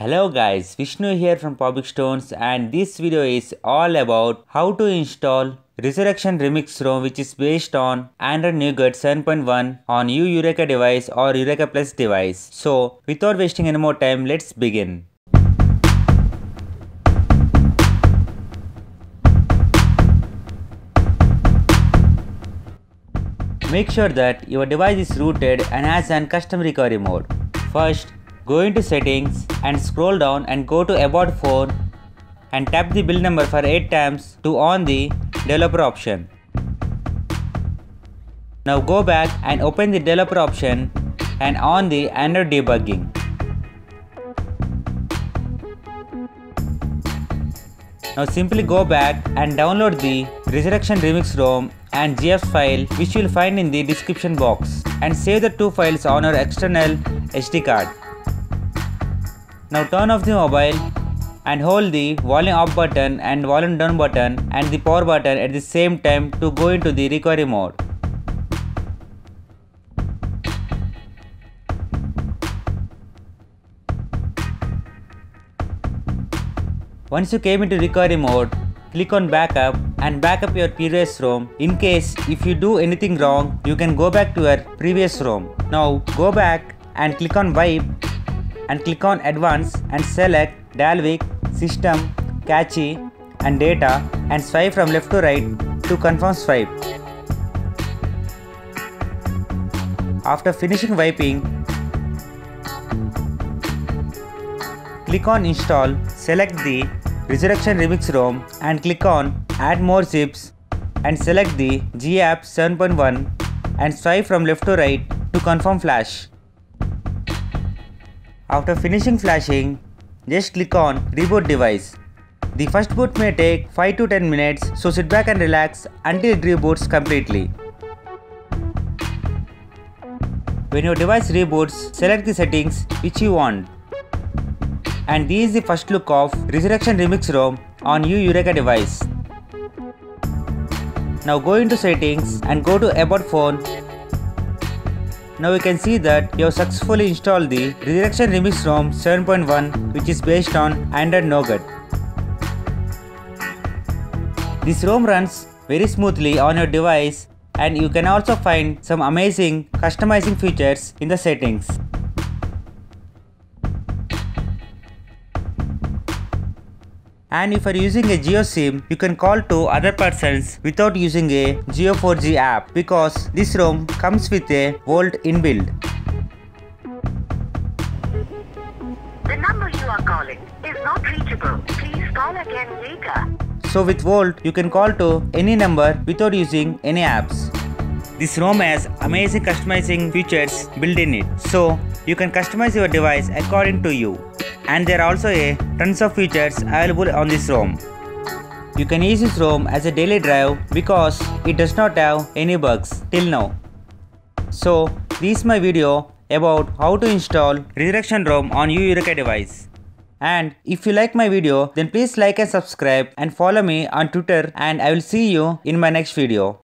Hello guys, Vishnu here from Public Stones and this video is all about how to install Resurrection Remix ROM which is based on Android Nougat 7.1 on your Yureka device or Yureka Plus device. So without wasting any more time, let's begin. Make sure that your device is rooted and has an custom recovery mode. First, go into settings and scroll down and go to about phone and tap the build number for 8 times to on the developer option. Now go back and open the developer option and on the Android debugging. Now simply go back and download the Resurrection Remix ROM and GF file which you will find in the description box and save the two files on your external SD card. Now turn off the mobile and hold the volume up button and volume down button and the power button at the same time to go into the recovery mode. Once you came into recovery mode, click on backup and backup your previous ROM. In case if you do anything wrong, you can go back to your previous ROM. Now go back and click on wipe and click on advanced and select Dalvik, system, cache and data and swipe from left to right to confirm swipe. After finishing wiping, click on install, select the Resurrection Remix ROM and click on add more zips and select the GApp 7.1 and swipe from left to right to confirm flash. After finishing flashing, just click on reboot device. The first boot may take 5 to 10 minutes so sit back and relax until it reboots completely. When your device reboots, select the settings which you want. And this is the first look of Resurrection Remix ROM on your Yureka device. Now go into settings and go to about phone. Now you can see that you have successfully installed the Resurrection Remix ROM 7.1 which is based on Android Nougat. This ROM runs very smoothly on your device and you can also find some amazing customizing features in the settings. And if you are using a Jio SIM, you can call to other persons without using a Jio 4G app because this ROM comes with a VoLTE inbuilt. The number you are calling is not reachable. Please call again later. So with VoLTE, you can call to any number without using any apps. This ROM has amazing customizing features built in it. So you can customize your device according to you. And there are also a tons of features available on this ROM. You can use this ROM as a daily drive because it does not have any bugs till now. So this is my video about how to install Resurrection ROM on your Yureka device. And if you like my video then please like and subscribe and follow me on Twitter and I will see you in my next video.